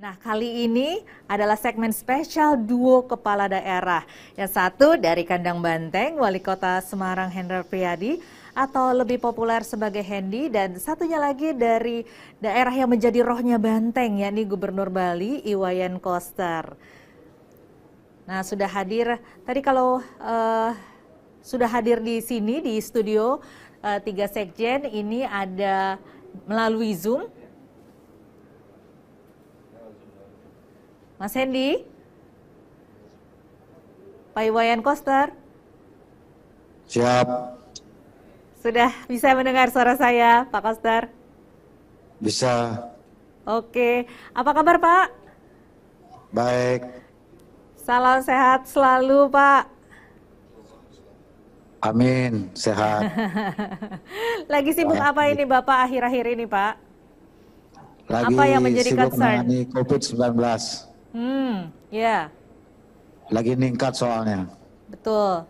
Nah, kali ini adalah segmen spesial duo kepala daerah. Yang satu dari Kandang Banteng, Wali Kota Semarang Hendra Priyadi, atau lebih populer sebagai Hendy, dan satunya lagi dari daerah yang menjadi rohnya Banteng, yakni Gubernur Bali, Iwayan Koster. Nah, sudah hadir, tadi kalau uh, sudah hadir di sini, di studio, uh, tiga sekjen, ini ada melalui Zoom, Mas Hendy? Pak Iwayan Koster? Siap. Sudah bisa mendengar suara saya, Pak Koster? Bisa. Oke, apa kabar Pak? Baik. Salam sehat selalu Pak. Amin, sehat. Lagi sibuk Baik. apa ini Bapak akhir-akhir ini Pak? Lagi apa yang menjadi sibuk concern? COVID-19. Hmm, ya. Lagi meningkat soalnya. Betul.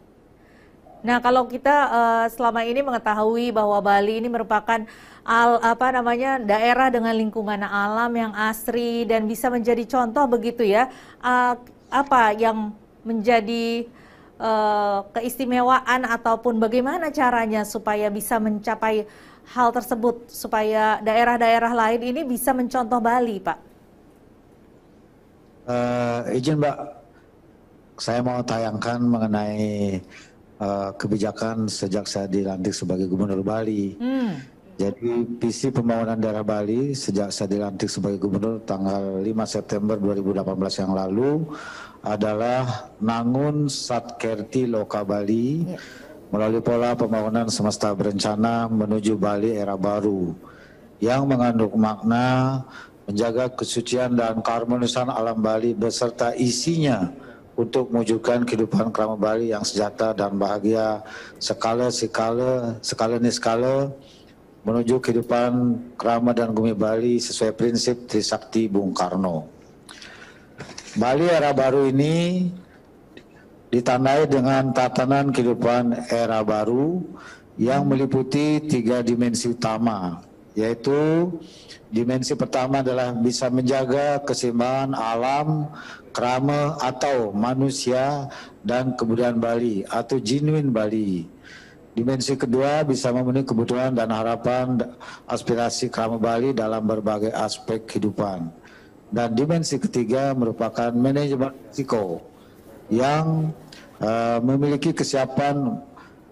Nah, kalau kita uh, selama ini mengetahui bahwa Bali ini merupakan al, apa namanya daerah dengan lingkungan alam yang asri dan bisa menjadi contoh begitu ya. Uh, apa yang menjadi uh, keistimewaan ataupun bagaimana caranya supaya bisa mencapai hal tersebut supaya daerah-daerah lain ini bisa mencontoh Bali, Pak? Uh, izin Mbak, saya mau tayangkan mengenai uh, kebijakan sejak saya dilantik sebagai Gubernur Bali. Hmm. Jadi visi pembangunan daerah Bali sejak saya dilantik sebagai Gubernur tanggal 5 September 2018 yang lalu adalah Nangun Satkerti Loka Bali yeah. melalui pola pembangunan semesta berencana menuju Bali era baru yang mengandung makna menjaga kesucian dan keharmonisan alam Bali beserta isinya untuk mewujudkan kehidupan kerama Bali yang sejahtera dan bahagia sekala sekala sekala niskala menuju kehidupan kerama dan bumi Bali sesuai prinsip Trisakti Bung Karno. Bali era baru ini ditandai dengan tatanan kehidupan era baru yang meliputi tiga dimensi utama, yaitu Dimensi pertama adalah bisa menjaga keseimbangan alam, kerama atau manusia dan kebudayaan Bali atau genuine Bali. Dimensi kedua bisa memenuhi kebutuhan dan harapan aspirasi kerama Bali dalam berbagai aspek kehidupan. Dan dimensi ketiga merupakan manajemen risiko yang uh, memiliki kesiapan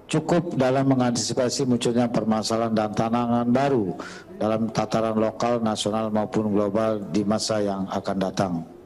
cukup dalam mengantisipasi munculnya permasalahan dan tantangan baru dalam tataran lokal, nasional maupun global di masa yang akan datang.